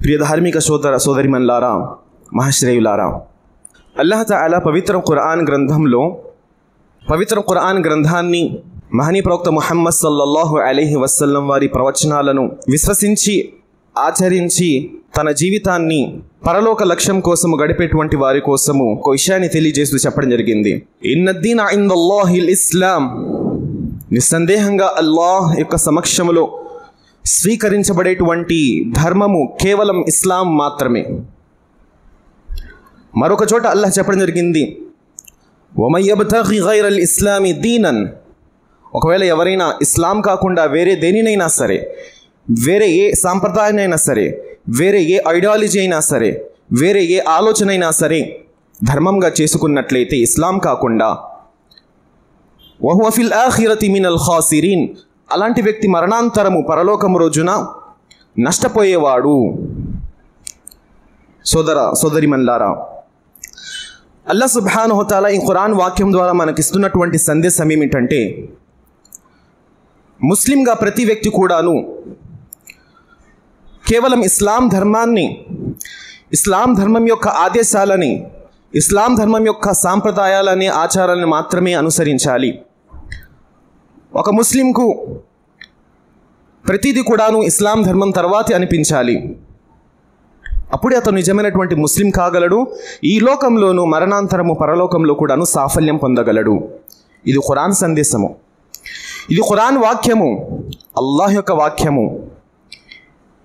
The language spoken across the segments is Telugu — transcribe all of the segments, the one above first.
ప్రియ ధార్మిక సోదర సోదరిమన్లారా మహాశ్రేయులారా అల్లాహ్ తాలా పవిత్ర ఖురాన్ గ్రంథంలో పవిత్ర ఖురాన్ గ్రంథాన్ని మహనీ ప్రవక్త ముహమ్మద్ సల్లల్లాహు అలీహి వసల్లం వారి ప్రవచనాలను విశ్వసించి ఆచరించి తన జీవితాన్ని పరలోక లక్ష్యం కోసము గడిపేటువంటి వారి కోసము ఒక విషయాన్ని తెలియజేస్తూ చెప్పడం జరిగింది ఇన్నద్దీన్ ఇస్లాం నిస్సందేహంగా అల్లాహ్ యొక్క సమక్షములో స్వీకరించబడేటువంటి ధర్మము కేవలం ఇస్లాం మాత్రమే. మరొక చోట అల్లాహ్ చెప్పడం జరిగింది ఒమయ్యబ్తగి గైరల్ ఇస్లామి దీనన్. ఒకవేళ ఎవరైనా ఇస్లాం కాకుండా వేరే దేనినైనా సరే వేరే ఏ సాంప్రదాయనైనా సరే వేరే ఏ ఐడియాలజీ అయినా సరే వేరే ఏ ఆలోచన అయినా సరే ధర్మంగా చేసుకున్నట్లయితే ఇస్లాం కాకుండా వహువఫిల్ ఆఖిరతి మినల్ ఖాసిరీన్. అలాంటి వ్యక్తి మరణాంతరము పరలోకము రోజున నష్టపోయేవాడు. సోదర సోదరిమన్లారా అల్లా సుబ్హానుహతాల ఈ ఖురాన్ వాక్యం ద్వారా మనకిస్తున్నటువంటి సందేశం ఏమిటంటే ముస్లింగా ప్రతి వ్యక్తి కూడాను కేవలం ఇస్లాం ధర్మాన్ని ఇస్లాం ధర్మం యొక్క ఆదేశాలని ఇస్లాం ధర్మం యొక్క సాంప్రదాయాలని ఆచారాలను మాత్రమే అనుసరించాలి. ఒక ముస్లింకు ప్రతిదీ కూడాను ఇస్లాం ధర్మం తర్వాతే అనిపించాలి. అప్పుడే అతను నిజమైనటువంటి ముస్లిం కాగలడు. ఈ లోకంలోనూ మరణాంతరము పరలోకంలో కూడాను సాఫల్యం పొందగలడు. ఇది ఖురాన్ సందేశము. ఇది ఖురాన్ వాక్యము. అల్లాహ్ యొక్క వాక్యము.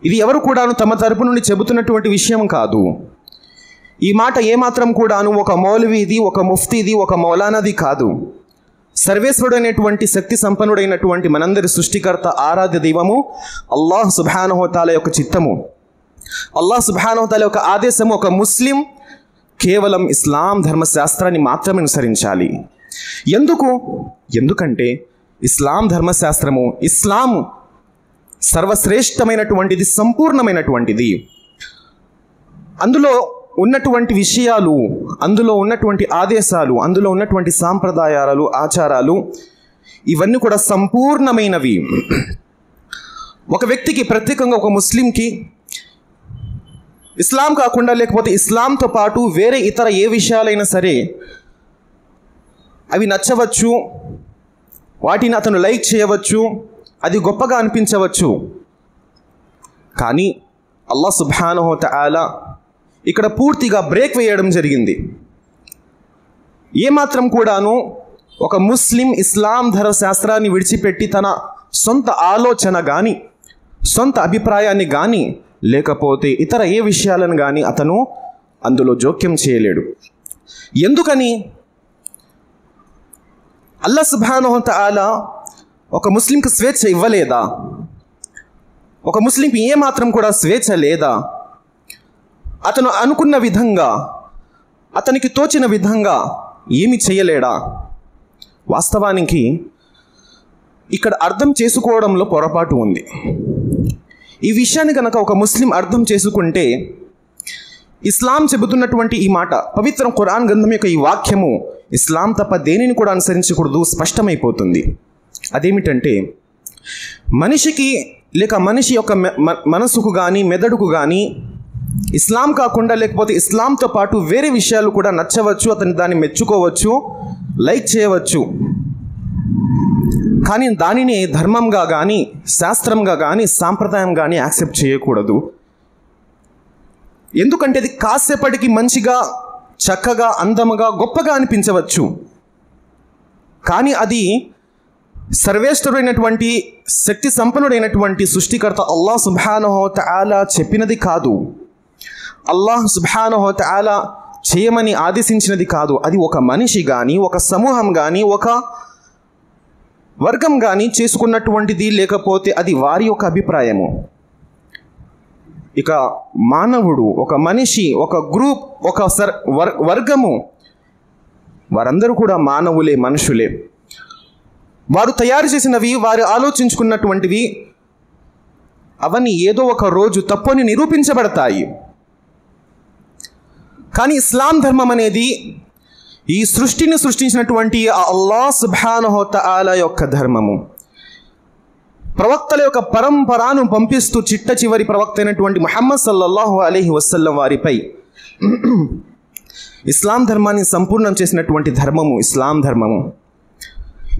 ఇది ఎవరు కూడాను తమ తరపు నుండి చెబుతున్నటువంటి విషయం కాదు. ఈ మాట ఏమాత్రం కూడాను ఒక మౌలవీది ఒక ముఫ్తీది ఒక మౌలానాది కాదు. సర్వేశ్వరుడైనటువంటి శక్తి సంపన్నుడైనటువంటి మనందరి సృష్టికర్త ఆరాధ్య దైవము అల్లాహ్ సుభానహోతాల యొక్క చిత్తము. అల్లాహ్ సుభానహోతాల యొక్క ఆదేశము ఒక ముస్లిం కేవలం ఇస్లాం ధర్మశాస్త్రాన్ని మాత్రమే అనుసరించాలి. ఎందుకు? ఎందుకంటే ఇస్లాం ధర్మశాస్త్రము ఇస్లాం సర్వశ్రేష్టమైనటువంటిది సంపూర్ణమైనటువంటిది. అందులో ఉన్నటువంటి విషయాలు అందులో ఉన్నటువంటి ఆదేశాలు అందులో ఉన్నటువంటి సాంప్రదాయాలు ఆచారాలు ఇవన్నీ కూడా సంపూర్ణమైనవి. ఒక వ్యక్తికి ప్రత్యేకంగా ఒక ముస్లింకి ఇస్లాం కాకుండా లేకపోతే ఇస్లాంతో పాటు వేరే ఇతర ఏ విషయాలైనా సరే అవి నచ్చవచ్చు వాటిని అతను లైక్ చేయవచ్చు అది గొప్పగా అనిపించవచ్చు. కానీ అల్లా సుబ్హానహు ఆలా ఇక్కడ పూర్తిగా బ్రేక్ వేయడం జరిగింది. ఏమాత్రం కూడాను ఒక ముస్లిం ఇస్లాం ధర శాస్త్రాన్ని విడిచిపెట్టి తన సొంత ఆలోచన కానీ సొంత అభిప్రాయాన్ని కానీ లేకపోతే ఇతర ఏ విషయాలను కానీ అతను అందులో జోక్యం చేయలేడు. ఎందుకని? అల్లా సుబ్హానహు ఆలా ఒక ముస్లింకి స్వేచ్ఛ ఇవ్వలేదా? ఒక ముస్లింకి ఏమాత్రం కూడా స్వేచ్ఛ లేదా? అతను అనుకున్న విధంగా అతనికి తోచిన విధంగా ఏమి చేయలేడా? వాస్తవానికి ఇక్కడ అర్థం చేసుకోవడంలో పొరపాటు ఉంది. ఈ విషయాన్ని కనుక ఒక ముస్లిం అర్థం చేసుకుంటే ఇస్లాం చెబుతున్నటువంటి ఈ మాట పవిత్ర ఖురాన్ గ్రంథం యొక్క ఈ వాక్యము ఇస్లాం తప్ప దేనిని కూడా అనుసరించకూడదు స్పష్టమైపోతుంది. అదేమిటంటే మనిషికి లేక మనిషి యొక్క మె- మ- మనసుకు కానీ మెదడుకు కానీ ఇస్లాం కాకుండా లేకపోతే ఇస్లాంతో పాటు వేరే విషయాలు కూడా నచ్చవచ్చు అతను దాన్ని మెచ్చుకోవచ్చు లైక్ చేయవచ్చు. కానీ దానిని ధర్మంగా కానీ శాస్త్రంగా కానీ సాంప్రదాయం కానీ యాక్సెప్ట్ చేయకూడదు. ఎందుకంటే అది కాసేపటికి మంచిగా చక్కగా అందముగా గొప్పగా అనిపించవచ్చు. కానీ అది సర్వేశ్వరుడైనటువంటి శక్తి సంపన్నుడైనటువంటి సృష్టికర్త అల్లా సుబ్హానహు తఆలా చెప్పినది కాదు. అల్లాహ్ సుబ్హానహోత అలా చేయమని ఆదేశించినది కాదు. అది ఒక మనిషి కానీ ఒక సమూహం కానీ ఒక వర్గం కానీ చేసుకున్నటువంటిది లేకపోతే అది వారి యొక్క అభిప్రాయము. ఇక మానవుడు ఒక మనిషి ఒక గ్రూప్ ఒక సర్ వర్ వర్గము వారందరూ కూడా మానవులే మనుషులే. వారు తయారు చేసినవి వారు ఆలోచించుకున్నటువంటివి అవన్నీ ఏదో ఒక రోజు తప్పని నిరూపించబడతాయి. కానీ ఇస్లాం ధర్మం అనేది ఈ సృష్టిని సృష్టించినటువంటి అల్లా సుభానహోత ఆల యొక్క ధర్మము. ప్రవక్తల యొక్క పరంపరాను పంపిస్తూ చిట్ట చివరి ప్రవక్త అయినటువంటి ముహమ్మద్ సల్లల్లాహు అలీహి వసల్లం వారిపై ఇస్లాం ధర్మాన్ని సంపూర్ణం చేసినటువంటి ధర్మము ఇస్లాం ధర్మము.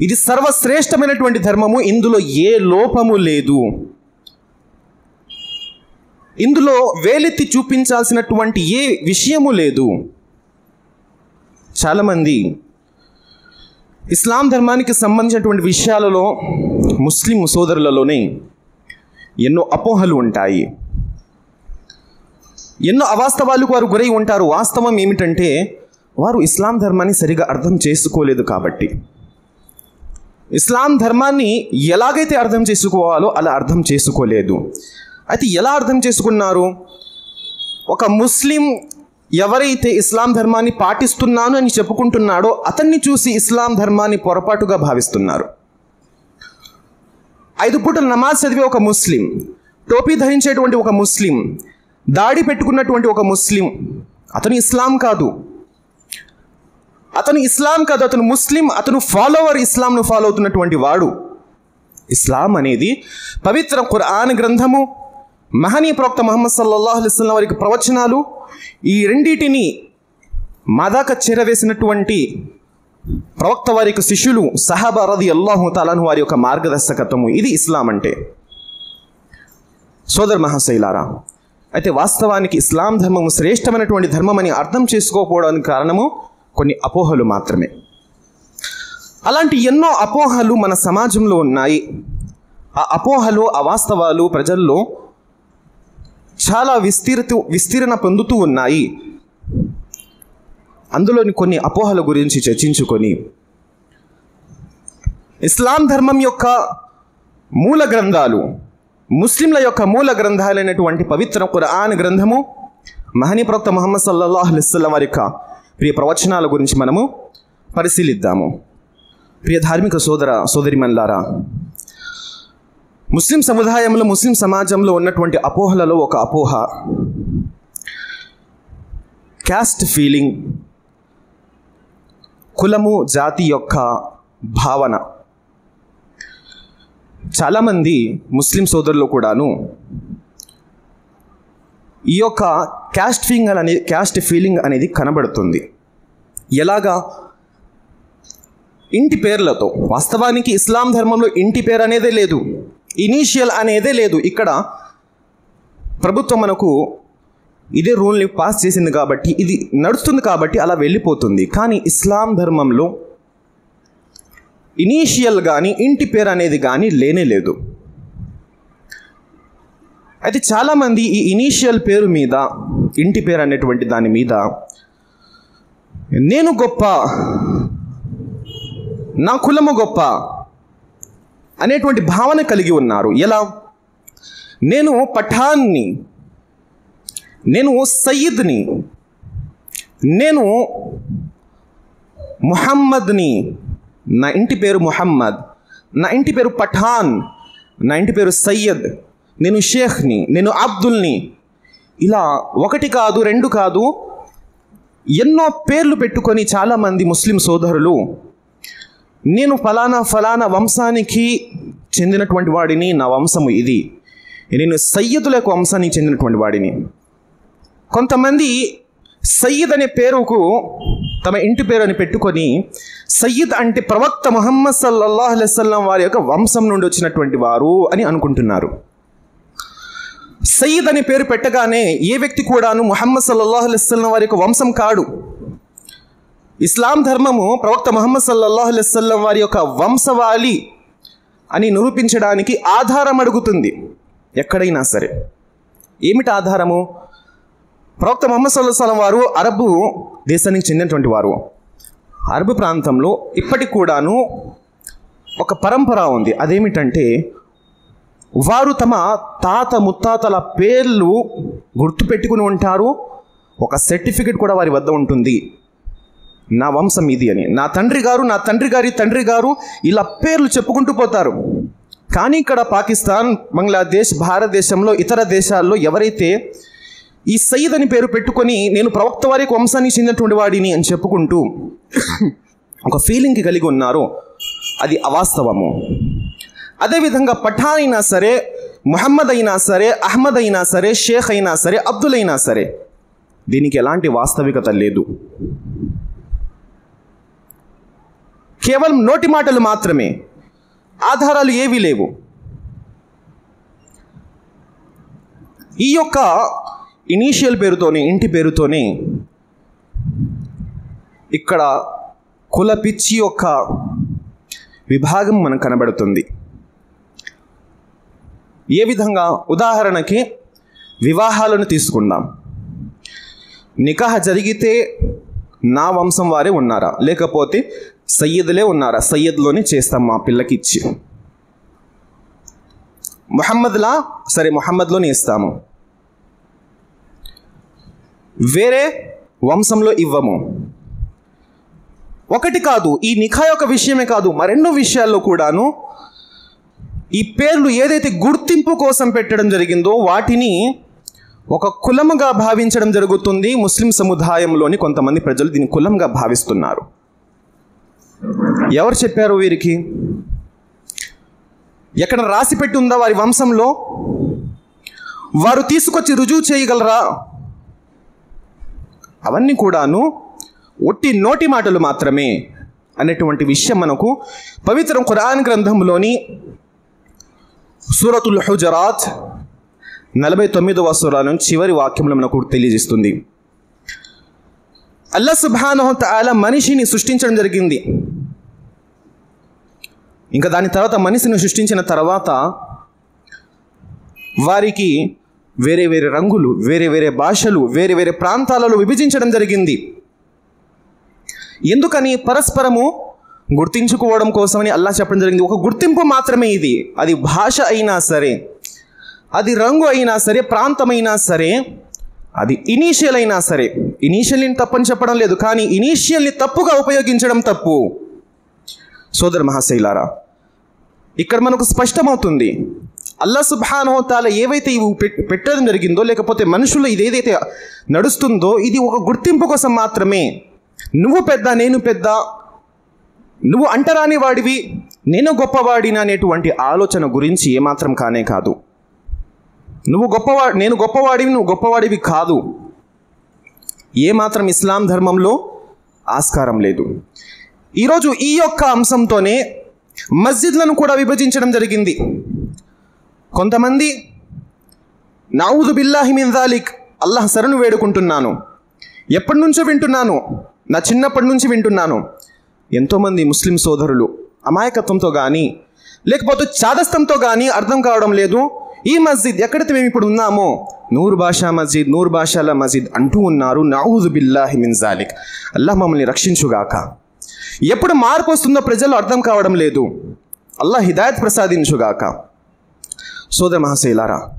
ఇది సర్వశ్రేష్టమైనటువంటి ధర్మము ఇందులో ఏ లోపము లేదు. ఇందులో వేలెత్తి చూపించాల్సినటువంటి ఏ విషయము లేదు. చాలామంది ఇస్లాం ధర్మానికి సంబంధించినటువంటి విషయాలలో ముస్లిం సోదరులలోనే ఎన్నో అపోహలు ఉంటాయి. ఎన్నో అవాస్తవాలకు వారు గురై ఉంటారు. వాస్తవం ఏమిటంటే వారు ఇస్లాం ధర్మాన్ని సరిగా అర్థం చేసుకోలేదు కాబట్టి. ఇస్లాం ధర్మాన్ని ఎలాగైతే అర్థం చేసుకోవాలో అలా అర్థం చేసుకోలేదు. అయితే ఎలా అర్థం చేసుకున్నారు? ఒక ముస్లిం ఎవరైతే ఇస్లాం ధర్మాన్ని పాటిస్తున్నాను అని చెప్పుకుంటున్నాడో అతన్ని చూసి ఇస్లాం ధర్మాన్ని పొరపాటుగా భావిస్తున్నారు. ఐదు పూటల నమాజ్ చదివే ఒక ముస్లిం టోపీ ధరించేటువంటి ఒక ముస్లిం దాడి పెట్టుకున్నటువంటి ఒక ముస్లిం అతను ఇస్లాం కాదు. అతను ఇస్లాం కాదు అతను ముస్లిం అతను ఫాలోవర్ ఇస్లాంను ఫాలో అవుతున్నటువంటి వాడు. ఇస్లాం అనేది పవిత్ర ఖురాన్ గ్రంథము. మహనీ ప్రవక్త మహమ్మద్ సల్లల్లాహు అలైస్లం వారికి ప్రవచనాలు ఈ రెండింటిని మాదాక చేరవేసినటువంటి ప్రవక్త వారి యొక్క శిష్యులు సహాబా రది అల్లాహు తాలాను వారి యొక్క మార్గదర్శకత్వము. ఇది ఇస్లాం అంటే. సోదర్ మహాశైలారా అయితే వాస్తవానికి ఇస్లాం ధర్మము శ్రేష్టమైనటువంటి ధర్మం అని అర్థం చేసుకోకపోవడానికి కారణము కొన్ని అపోహలు మాత్రమే. అలాంటి ఎన్నో అపోహలు మన సమాజంలో ఉన్నాయి. ఆ అపోహలు ఆ వాస్తవాలు ప్రజల్లో చాలా విస్తీర్త విస్తీర్ణ పొందుతూ ఉన్నాయి. అందులోని కొన్ని అపోహల గురించి చర్చించుకొని. ఇస్లాం ధర్మం యొక్క మూల గ్రంథాలు ముస్లింల యొక్క మూల గ్రంథాలైనటువంటి పవిత్ర ఖురాన్ గ్రంథము మహనీ ప్రవక్త ముహమ్మద్ సల్లల్లాహు వారి యొక్క ప్రియ ప్రవచనాల గురించి మనము పరిశీలిద్దాము. ప్రియ ధార్మిక సోదర సోదరిమన్లారా ముస్లిం సముదాయంలో ముస్లిం సమాజంలో ఉన్నటువంటి అపోహలలో ఒక అపోహ. క్యాస్ట్ ఫీలింగ్ కులము జాతి యొక్క భావన. చాలామంది ముస్లిం సోదరులు కూడాను ఈ యొక్క క్యాస్ట్ ఫీలింగ్ అనే క్యాస్ట్ ఫీలింగ్ అనేది కనబడుతుంది. ఎలాగా? ఇంటి పేర్లతో. వాస్తవానికి ఇస్లాం ధర్మంలో ఇంటి పేరు అనేదే లేదు. ఇనీషియల్ అనేదే లేదు. ఇక్కడ ప్రభుత్వం మనకు ఇదే రూల్ని పాస్ చేసింది కాబట్టి ఇది నడుస్తుంది కాబట్టి అలా వెళ్ళిపోతుంది. కానీ ఇస్లాం ధర్మంలో ఇనీషియల్ కానీ ఇంటి పేరు అనేది కానీ లేనే లేదు. అయితే చాలామంది ఈ ఇనీషియల్ పేరు మీద ఇంటి పేరు అనేటువంటి దాని మీద నేను గొప్ప నా కులము గొప్ప అనేటువంటి భావన కలిగి ఉన్నారు. ఎలా? నేను పఠాన్ని నేను సయ్యద్ని నేను ముహమ్మద్ని నా ఇంటి పేరు ముహమ్మద్ నా ఇంటి పేరు పఠాన్ నా ఇంటి పేరు సయ్యద్ నేను షేఖ్ని నేను అబ్దుల్ని ఇలా ఒకటి కాదు రెండు కాదు ఎన్నో పేర్లు పెట్టుకొని చాలామంది ముస్లిం సోదరులు నేను ఫలానా ఫలానా వంశానికి చెందినటువంటి వాడిని నా వంశము ఇది. నేను సయ్యదుల యొక్క వంశానికి చెందినటువంటి వాడిని. కొంతమంది సయ్యద్ అనే పేరుకు తమ ఇంటి పేరు అని పెట్టుకొని సయ్యద్ అంటే ప్రవక్త ముహమ్మద్ సల్లల్లాహు అలైవల్లం వారి యొక్క వంశం నుండి వచ్చినటువంటి వారు అని అనుకుంటున్నారు. సయ్యద్ అనే పేరు పెట్టగానే ఏ వ్యక్తి కూడాను ముహమ్మద్ సల్లల్లాహు అలైవల్లం వారి యొక్క వంశం కాడు. ఇస్లాం ధర్మము ప్రవక్త ముహమ్మద్ సల్లల్లాహు అలైవల్లం వారి యొక్క వంశవాళి అని నిరూపించడానికి ఆధారం అడుగుతుంది. ఎక్కడైనా సరే. ఏమిటి ఆధారము? ప్రవక్త మొహమ్మద్ సల్లాహం వారు అరబు దేశానికి చెందినటువంటి వారు. అరబు ప్రాంతంలో ఇప్పటికి కూడాను ఒక పరంపర ఉంది. అదేమిటంటే వారు తమ తాత ముత్తాతల పేర్లు గుర్తుపెట్టుకుని ఉంటారు. ఒక సర్టిఫికెట్ కూడా వారి వద్ద ఉంటుంది. నా వంశం ఇది అని. నా తండ్రి గారు నా తండ్రి గారి తండ్రి గారు ఇలా పేర్లు చెప్పుకుంటూ పోతారు. కానీ ఇక్కడ పాకిస్తాన్ బంగ్లాదేశ్ భారతదేశంలో ఇతర దేశాల్లో ఎవరైతే ఈ సయ్యద్ అని పేరు పెట్టుకొని నేను ప్రవక్త వారి వంశానికి చెందినటువంటి వాడిని అని చెప్పుకుంటూ ఒక ఫీలింగ్కి కలిగి ఉన్నారు అది అవాస్తవము. అదేవిధంగా పఠాన్ అయినా సరే మొహమ్మద్ అయినా సరే అహ్మద్ అయినా సరే షేక్ అయినా సరే అబ్దుల్ అయినా సరే దీనికి ఎలాంటి వాస్తవికత లేదు. కేవలం నోటి మాటలు మాత్రమే. ఆధారాలు ఏవీ లేవు. ఈ యొక్క ఇనీషియల్ పేరుతోనే ఇంటి పేరుతోనే ఇక్కడ కుల పిచ్చి యొక్క విభాగం మనకు కనబడుతుంది. ఏ విధంగా? ఉదాహరణకి వివాహాలను తీసుకుందాం. నికాహ జరిగితే నా వంశం వారే ఉన్నారా? లేకపోతే సయ్యదులే ఉన్నారా? సయ్యద్లోనే చేస్తాం మా పిల్లకి ఇచ్చి మొహమ్మద్లా? సరే మొహమ్మద్లోనే ఇస్తాము. వేరే వంశంలో ఇవ్వము. ఒకటి కాదు ఈ నిఖా యొక్క విషయమే కాదు మరెన్నో విషయాల్లో కూడాను ఈ పేర్లు ఏదైతే గుర్తింపు కోసం పెట్టడం జరిగిందో వాటిని ఒక కులముగా భావించడం జరుగుతుంది ముస్లిం సముదాయంలోని కొంతమంది ప్రజలు దీన్ని కులంగా భావిస్తున్నారు. ఎవరు చెప్పారు వీరికి? ఎక్కడ రాసి పెట్టి ఉందా వారి వంశంలో? వారు తీసుకొచ్చి రుజువు చేయగలరా? అవన్నీ కూడాను ఒట్టి నోటి మాటలు మాత్రమే అనేటువంటి విషయం మనకు పవిత్ర ఖురాన్ గ్రంథంలోని సూరతుల్ హుజరాత్ నలభై తొమ్మిదవ సూరాను చివరి వాక్యంలో మనకు తెలియజేస్తుంది. అల్లా సుబ్హానహు అలా మనిషిని సృష్టించడం జరిగింది. ఇంకా దాని తర్వాత మనిషిని సృష్టించిన తర్వాత వారికి వేరే వేరే రంగులు వేరే వేరే భాషలు వేరే వేరే ప్రాంతాలలో విభజించడం జరిగింది. ఎందుకని? పరస్పరము గుర్తించుకోవడం కోసమని అల్లా చెప్పడం జరిగింది. ఒక గుర్తింపు మాత్రమే ఇది. అది భాష అయినా సరే అది రంగు అయినా సరే ప్రాంతమైనా సరే అది ఇనీషియల్ అయినా సరే ఇనీషియల్ని తప్పని చెప్పడం లేదు కానీ ఇనీషియల్ని తప్పుగా ఉపయోగించడం తప్పు. సోదర మహాశైలారా ఇక్కడ మనకు స్పష్టమవుతుంది. అల్లా సుబ్హానోతాల ఏవైతే ఇవి పెట్టడం జరిగిందో లేకపోతే మనుషులు ఇది ఏదైతే నడుస్తుందో ఇది ఒక గుర్తింపు కోసం మాత్రమే. నువ్వు పెద్ద నేను పెద్ద నువ్వు అంటరాని వాడివి నేను గొప్పవాడిని అనేటువంటి ఆలోచన గురించి ఏమాత్రం కానే కాదు. నువ్వు గొప్పవా నేను గొప్పవాడివి నువ్వు గొప్పవాడివి కాదు. ఏమాత్రం ఇస్లాం ధర్మంలో ఆస్కారం లేదు. ఈరోజు ఈ యొక్క అంశంతోనే మస్జిద్లను కూడా విభజించడం జరిగింది. కొంతమంది నావుదు బిల్లాహి మిన్ దాలిక్ అల్లాహ్ సరను వేడుకుంటున్నాను. ఎప్పటి నుంచో వింటున్నాను. నా చిన్నప్పటి నుంచి వింటున్నాను. ఎంతోమంది ముస్లిం సోదరులు అమాయకత్వంతో కానీ లేకపోతే చాదస్తంతో కానీ అర్థం కావడం లేదు. ఈ మస్జిద్ ఎక్కడైతే మేము ఇప్పుడు ఉన్నామో? నూరు భాషా మస్జిద్ నూరు భాషాల మస్జిద్ అంటూ ఉన్నారు. నావుదు బిల్లాహి మిన్ జాలిక్. అల్లాహ్ మమ్మల్ని రక్షించుగాక. ఎప్పుడు మార్పు వస్తుందో ప్రజలు అర్థం కావడం లేదు. అల్లాహ్ హిదాయత్ ప్రసాదించుగాక. సోదర మహాశైలారా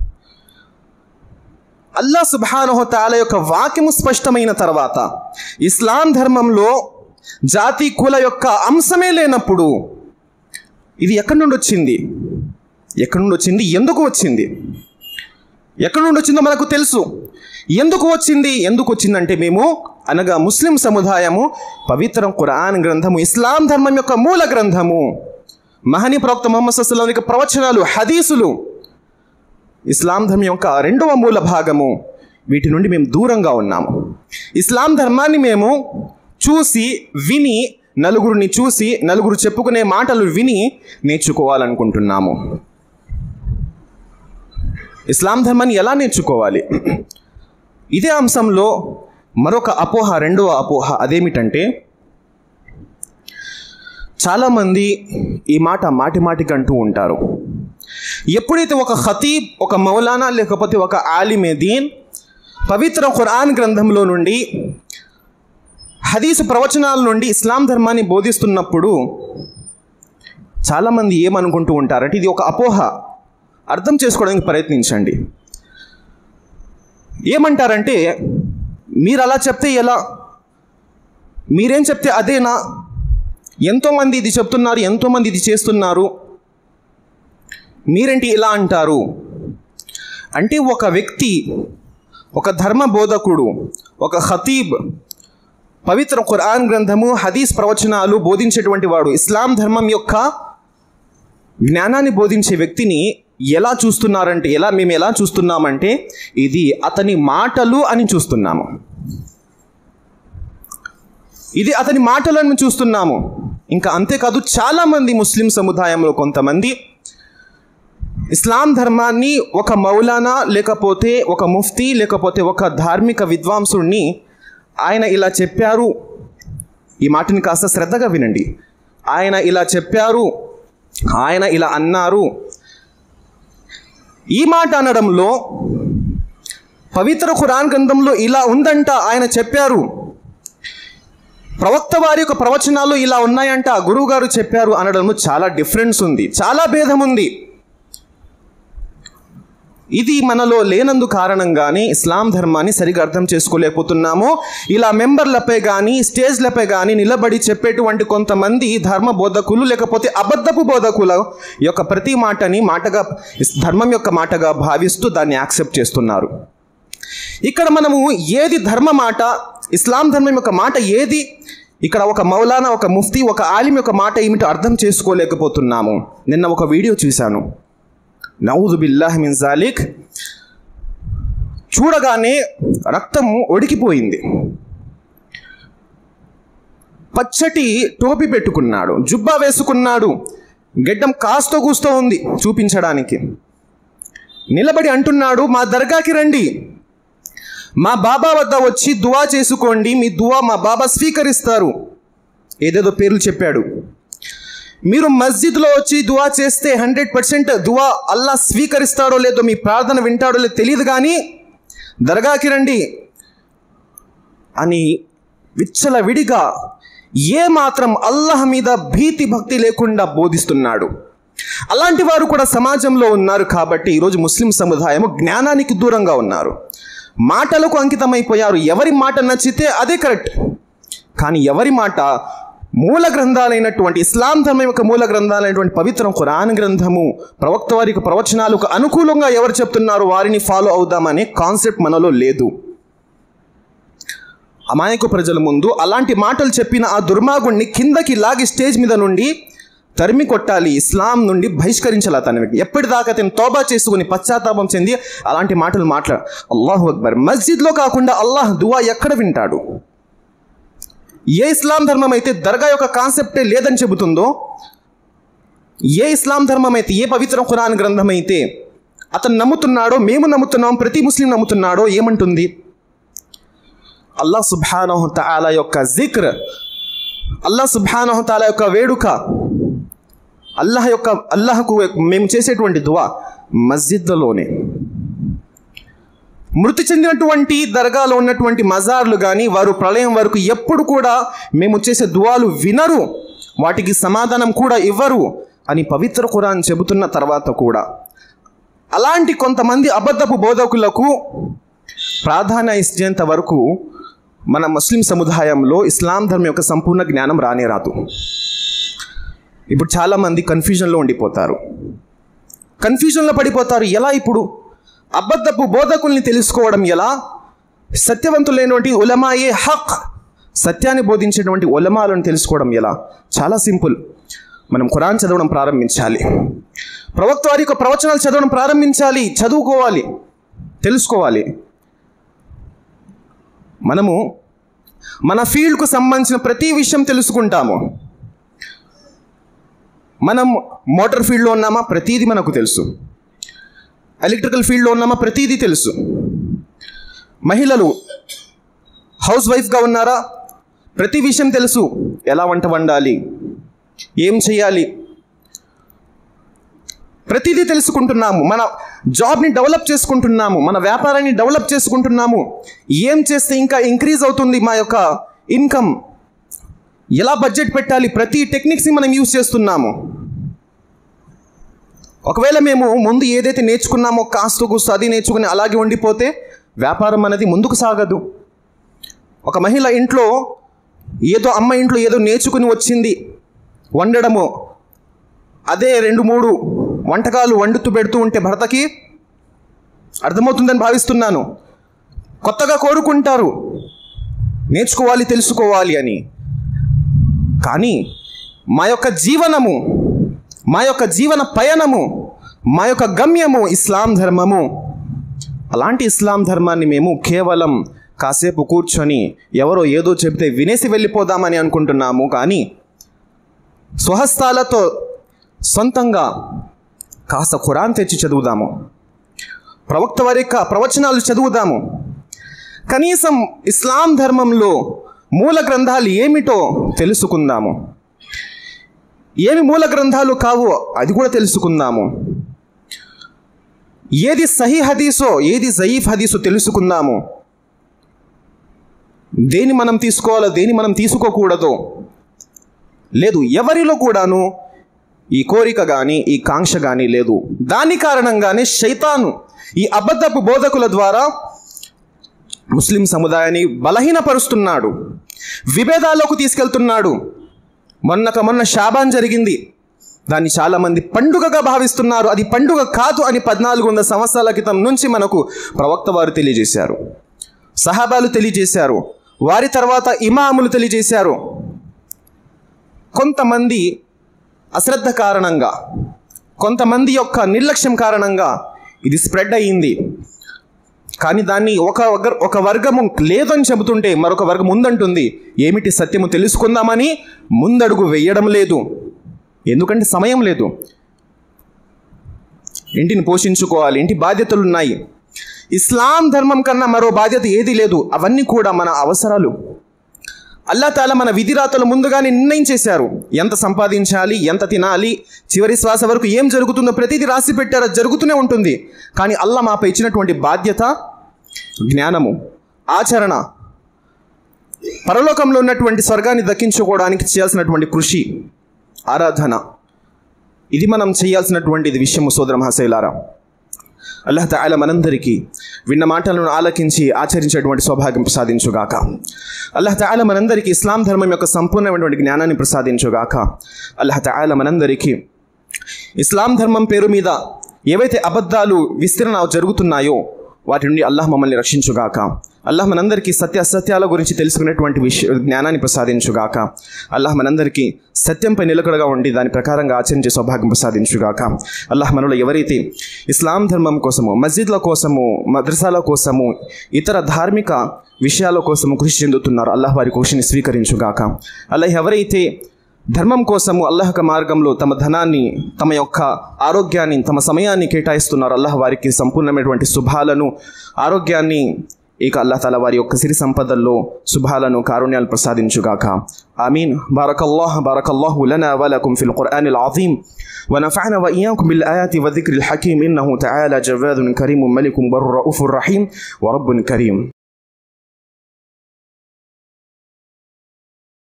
అల్లా సుబ్హానహు యొక్క వాక్యము స్పష్టమైన తర్వాత ఇస్లాం ధర్మంలో జాతి కుల యొక్క అంశమే లేనప్పుడు ఇది ఎక్కడి నుండి వచ్చింది? ఎక్కడి నుండి వచ్చింది? ఎందుకు వచ్చింది? ఎక్కడి నుండి వచ్చిందో మనకు తెలుసు. ఎందుకు వచ్చింది? ఎందుకు వచ్చిందంటే మేము అనగా ముస్లిం సముదాయము పవిత్రం ఖురాన్ గ్రంథము ఇస్లాం ధర్మం యొక్క మూల గ్రంథము. మహని ప్రవక్త మొహమ్మద్ అస్సలం యొక్క ప్రవచనాలు హదీసులు. ఇస్లాం ధర్మం యొక్క రెండవ మూల భాగము. వీటి నుండి మేము దూరంగా ఉన్నాము. ఇస్లాం ధర్మాన్ని మేము చూసి విని నలుగురిని చూసి నలుగురు చెప్పుకునే మాటలు విని నేర్చుకోవాలనుకుంటున్నాము. ఇస్లాం ధర్మాన్ని ఎలా నేర్చుకోవాలి? ఇదే అంశంలో మరొక అపోహ రెండవ అపోహ అదేమిటంటే చాలామంది ఈ మాట మాటి మాటికి అంటూ ఉంటారు. ఎప్పుడైతే ఒక ఖతీబ్ ఒక మౌలానా లేకపోతే ఒక ఆలిమే దీన్ పవిత్ర ఖురాన్ గ్రంథంలో నుండి హదీసు ప్రవచనాల నుండి ఇస్లాం ధర్మాన్ని బోధిస్తున్నప్పుడు చాలామంది ఏమనుకుంటూ ఉంటారంటే ఇది ఒక అపోహ. అర్థం చేసుకోవడానికి ప్రయత్నించండి. ఏమంటారంటే మీరు అలా చెప్తే ఎలా? మీరేం చెప్తే అదేనా? ఎంతోమంది ఇది చెప్తున్నారు ఎంతోమంది ఇది చేస్తున్నారు. మీరేంటి ఇలా అంటారు? అంటే ఒక వ్యక్తి ఒక ధర్మ బోధకుడు ఒక ఖతీబ్ పవిత్ర ఖురాన్ గ్రంథము హదీస్ ప్రవచనాలు బోధించేటువంటి వాడు ఇస్లాం ధర్మం యొక్క జ్ఞానాన్ని బోధించే వ్యక్తిని ఎలా చూస్తున్నారంటే ఎలా మేము ఎలా చూస్తున్నామంటే ఇది అతని మాటలు అని చూస్తున్నాము. ఇది అతని మాటలను చూస్తున్నాము. ఇంకా అంతేకాదు చాలామంది ముస్లిం సముదాయంలో కొంతమంది ఇస్లాం ధర్మాన్ని ఒక మౌలానా లేకపోతే ఒక ముఫ్తీ లేకపోతే ఒక ధార్మిక విద్వాంసుడిని ఆయన ఇలా చెప్పారు. ఈ మాటని కాస్త శ్రద్ధగా వినండి. ఆయన ఇలా చెప్పారు. ఆయన ఇలా అన్నారు. ఈ మాట అనడంలో పవిత్ర ఖురాన్ గ్రంథంలో ఇలా ఉందంట ఆయన చెప్పారు. ప్రవక్త వారి యొక్క ప్రవచనాలు ఇలా ఉన్నాయంట గురువు గారు చెప్పారు అనడంలో చాలా డిఫరెన్స్ ఉంది చాలా భేదం ఉంది. ఇది మనలో లేనందు కారణంగానే ఇస్లాం ధర్మాన్ని సరిగా అర్థం చేసుకోలేకపోతున్నాము. ఇలా మెంబర్లపై కానీ స్టేజ్లపై కానీ నిలబడి చెప్పేటువంటి కొంతమంది ధర్మ బోధకులు లేకపోతే అబద్ధపు బోధకుల యొక్క ప్రతి మాటని మాటగా ధర్మం యొక్క మాటగా భావిస్తూ దాన్ని యాక్సెప్ట్ చేస్తున్నారు. ఇక్కడ మనము ఏది ధర్మ మాట ఇస్లాం ధర్మం యొక్క మాట ఏది ఇక్కడ ఒక మౌలానా ఒక ముఫ్తీ ఒక ఆలిం యొక్క మాట ఏమిటో అర్థం చేసుకోలేకపోతున్నాము. నిన్న ఒక వీడియో చూశాను. నౌదు మిన్ జాలిక్. చూడగానే రక్తము ఒడికిపోయింది. పచ్చటి టోపీ పెట్టుకున్నాడు జుబ్బా వేసుకున్నాడు. గెడ్డం కాస్తో కూస్తూ ఉంది చూపించడానికి. నిలబడి అంటున్నాడు మా దర్గాకి రండి. మా బాబా వద్ద వచ్చి దువా చేసుకోండి మీ దువా మా బాబా స్వీకరిస్తారు. ఏదేదో పేర్లు చెప్పాడు. మీరు మస్జిద్లో వచ్చి దువా చేస్తే హండ్రెడ్ పర్సెంట్ దువా అల్లా స్వీకరిస్తాడో లేదో మీ ప్రార్థన వింటాడో లేదో తెలియదు కానీ దర్గాకి రండి. అని విచ్చల విడిగా ఏ మాత్రం అల్లాహ్ మీద భీతి భక్తి లేకుండా బోధిస్తున్నాడు. అలాంటి వారు కూడా సమాజంలో ఉన్నారు కాబట్టి ఈరోజు ముస్లిం సముదాయం జ్ఞానానికి దూరంగా ఉన్నారు. మాటలకు అంకితమైపోయారు. ఎవరి మాట నచ్చితే అదే కరెక్ట్. కానీ ఎవరి మాట మూల గ్రంథాలైనటువంటి ఇస్లాం ధర్మం యొక్క మూల గ్రంథాలైనటువంటి పవిత్రం ఖురాన్ గ్రంథము ప్రవక్త వారి ప్రవచనాలకు అనుకూలంగా ఎవరు చెప్తున్నారు వారిని ఫాలో అవుదామనే కాన్సెప్ట్ మనలో లేదు. అమాయక ప్రజల ముందు అలాంటి మాటలు చెప్పిన ఆ దుర్మార్గుణ్ణి కిందకి లాగి స్టేజ్ మీద నుండి తరిమి కొట్టాలి ఇస్లాం నుండి బహిష్కరించాలి అతనికి ఎప్పటిదాకా అతను తోబా చేసుకుని పశ్చాత్తాపం చెంది అలాంటి మాటలు మాట్లాడు అల్లాహు అక్బర్. మస్జిద్లో కాకుండా అల్లాహ్ దువా ఎక్కడ వింటాడు? ఏ ఇస్లాం ధర్మం అయితే దర్గా యొక్క కాన్సెప్టే లేదని చెబుతుందో ఏ ఇస్లాం ధర్మం అయితే ఏ పవిత్ర ఖురాన్ గ్రంథం అయితే అతను నమ్ముతున్నాడో మేము నమ్ముతున్నాం ప్రతి ముస్లిం నమ్ముతున్నాడో ఏమంటుంది? అల్లా సుబ్హానహు తాల యొక్క జిక్ర్ అల్లా సుబ్హానహు తాల యొక్క వేడుక అల్లాహ్ యొక్క అల్లాహకు మేము చేసేటువంటి దువా మస్జిద్లలోనే. మృతి చెందినటువంటి దర్గాలో ఉన్నటువంటి మజార్లు కానీ వారు ప్రళయం వరకు ఎప్పుడు కూడా మేము చేసే దువాలు వినరు. వాటికి సమాధానం కూడా ఇవ్వరు అని పవిత్ర ఖురాన్ చెబుతున్న తర్వాత కూడా. అలాంటి కొంతమంది అబద్ధపు బోధకులకు ప్రాధాన్య ఇచ్చేంత వరకు మన ముస్లిం సముదాయంలో ఇస్లాం ధర్మం యొక్క సంపూర్ణ జ్ఞానం రానే రాదు. ఇప్పుడు చాలామంది కన్ఫ్యూజన్లో ఉండిపోతారు. కన్ఫ్యూజన్లో పడిపోతారు. ఎలా ఇప్పుడు? అబద్ధపు బోధకుల్ని తెలుసుకోవడం ఎలా? సత్యవంతులైనటువంటి ఉలమాయే హక్. సత్యాన్ని బోధించేటువంటి ఉలమాలను తెలుసుకోవడం ఎలా? చాలా సింపుల్. మనం ఖురాన్ చదవడం ప్రారంభించాలి. ప్రవక్త వారి యొక్క ప్రవచనాలు చదవడం ప్రారంభించాలి. చదువుకోవాలి. తెలుసుకోవాలి. మనము మన ఫీల్డ్కు సంబంధించిన ప్రతి విషయం తెలుసుకుంటాము. మనం మోటార్ ఫీల్డ్లో ఉన్నామా? ప్రతీది మనకు తెలుసు. ఎలక్ట్రికల్ ఫీల్డ్లో ఉన్నామా? ప్రతిదీ తెలుసు. మహిళలు హౌస్ వైఫ్గా ఉన్నారా? ప్రతి విషయం తెలుసు. ఎలా వంట వండాలి? ఏం చేయాలి? ప్రతిదీ తెలుసుకుంటున్నాము. మన జాబ్ని డెవలప్ చేసుకుంటున్నాము. మన వ్యాపారాన్ని డెవలప్ చేసుకుంటున్నాము. ఏం చేస్తే ఇంకా ఇంక్రీజ్ అవుతుంది మా యొక్క ఇన్కమ్? ఎలా బడ్జెట్ పెట్టాలి? ప్రతి టెక్నిక్స్ని మనం యూజ్ చేస్తున్నాము. ఒకవేళ మేము ముందు ఏదైతే నేర్చుకున్నామో కాస్త కూస్తూ అది నేర్చుకుని అలాగే ఉండిపోతే వ్యాపారం అనేది ముందుకు సాగదు. ఒక మహిళ ఇంట్లో ఏదో అమ్మ ఇంట్లో ఏదో నేర్చుకుని వచ్చింది వండడము అదే రెండు మూడు వంటకాలు వండుతూ పెడుతూ ఉంటే భర్తకి అర్థమవుతుందని భావిస్తున్నాను. కొత్తగా కోరుకుంటారు. నేర్చుకోవాలి తెలుసుకోవాలి అని. కానీ మా యొక్క జీవనము మా యొక్క జీవన పయనము మా యొక్క గమ్యము ఇస్లాం ధర్మము. అలాంటి ఇస్లాం ధర్మాన్ని మేము కేవలం కాసేపు కూర్చొని ఎవరో ఏదో చెబితే వినేసి వెళ్ళిపోదామని అనుకుంటున్నాము. కానీ స్వహస్తాలతో సొంతంగా కాస్త ఖురాన్ తెచ్చి చదువుదాము. ప్రవక్త వారి యొక్క ప్రవచనాలు చదువుదాము. కనీసం ఇస్లాం ధర్మంలో మూల గ్రంథాలు ఏమిటో తెలుసుకుందాము. ఏమి మూల గ్రంథాలు కావో? అది కూడా తెలుసుకుందాము. ఏది సహీ హదీసో ఏది జయీఫ్ హదీసో తెలుసుకుందాము. దేని మనం తీసుకోవాలో దేని మనం తీసుకోకూడదు. లేదు ఎవరిలో కూడాను ఈ కోరిక కానీ ఈ కాంక్ష కానీ లేదు. దాని కారణంగానే శైతాను ఈ అబద్ధపు బోధకుల ద్వారా ముస్లిం సముదాయాన్ని బలహీనపరుస్తున్నాడు. విభేదాల్లోకి తీసుకెళ్తున్నాడు. మొన్నక మొన్న షాబాన్ జరిగింది. దాన్ని చాలామంది పండుగగా భావిస్తున్నారు. అది పండుగ కాదు అని పద్నాలుగు వందల సంవత్సరాల క్రితం నుంచి మనకు ప్రవక్త వారు తెలియజేశారు. సహాబాలు తెలియజేశారు. వారి తర్వాత ఇమాములు తెలియజేశారు. కొంతమంది అశ్రద్ధ కారణంగా కొంతమంది యొక్క నిర్లక్ష్యం కారణంగా ఇది స్ప్రెడ్ అయ్యింది కానీ దాన్ని ఒక వర్గ ఒక వర్గము లేదని చెబుతుంటే మరొక వర్గం ఉందంటుంది ఏమిటి సత్యము తెలుసుకుందామని ముందడుగు వేయడం లేదు. ఎందుకంటే సమయం లేదు. ఇంటిని పోషించుకోవాలి. ఇంటి బాధ్యతలు ఉన్నాయి ఇస్లాం ధర్మం కన్నా మరో బాధ్యత ఏదీ లేదు. అవన్నీ కూడా మన అవసరాలు. అల్లా తాల మన విధిరాతలు ముందుగానే నిర్ణయించేశారు. ఎంత సంపాదించాలి ఎంత తినాలి చివరి శ్వాస వరకు ఏం జరుగుతుందో ప్రతిదీ రాసి పెట్టారో జరుగుతూనే ఉంటుంది. కానీ అల్లా మాపై ఇచ్చినటువంటి బాధ్యత జ్ఞానము ఆచరణ పరలోకంలో ఉన్నటువంటి స్వర్గాన్ని దక్కించుకోవడానికి చేయాల్సినటువంటి కృషి ఆరాధన. ఇది మనం చేయాల్సినటువంటిది విషయము సోదర మహాశైలారా. అల్లహ తాల మనందరికీ విన్న మాటలను ఆలకించి ఆచరించేటువంటి సౌభాగ్యం ప్రసాదించుగాక. అల్లహ తాల మనందరికీ ఇస్లాం ధర్మం యొక్క సంపూర్ణమైనటువంటి జ్ఞానాన్ని ప్రసాదించుగాక. అల్లహ తాల మనందరికీ ఇస్లాం ధర్మం పేరు మీద ఏవైతే అబద్ధాలు విస్తరణ జరుగుతున్నాయో వాటి నుండి అల్లాహ్ మమ్మల్ని రక్షించుగాక. అల్లాహ్ మనందరికీ సత్య అసత్యాల గురించి తెలుసుకునేటువంటి విషయ జ్ఞానాన్ని ప్రసాదించుగాక. అల్లాహ్ మనందరికీ సత్యంపై నిలకడగా ఉండి దాని ప్రకారంగా ఆచరించే సౌభాగ్యం ప్రసాదించుగాక. అల్లాహ్ మనలో ఎవరైతే ఇస్లాం ధర్మం కోసము మస్జిద్ల కోసము మద్రసాల కోసము ఇతర ధార్మిక విషయాల కోసము కృషి చెందుతున్నారు అల్లాహ్ వారి కృషిని స్వీకరించుగాక. అల్లాహ్ ఎవరైతే ధర్మం కోసము అల్లహక మార్గంలో తమ ధనాన్ని తమ యొక్క ఆరోగ్యాన్ని తమ సమయాన్ని కేటాయిస్తున్నారు అల్లాహ్ వారికి సంపూర్ణమైనటువంటి శుభాలను ఆరోగ్యాన్ని ఇక అల్లాహ్ తల వారి యొక్క సిరి సంపదల్లో శుభాలను కారుణ్యాలు ప్రసాదించుగాక ఆమీన్ బారకల్లాహ్ బారకల్లాహు లనా వలకుం ఫిల్ ఖుర్ఆనిల్ అజీమ్ ونفعنا وإياكم بالآيات والذكر الحكيم إنه تعالى جواد كريم ملك بر رؤوف رحيم ورب كريم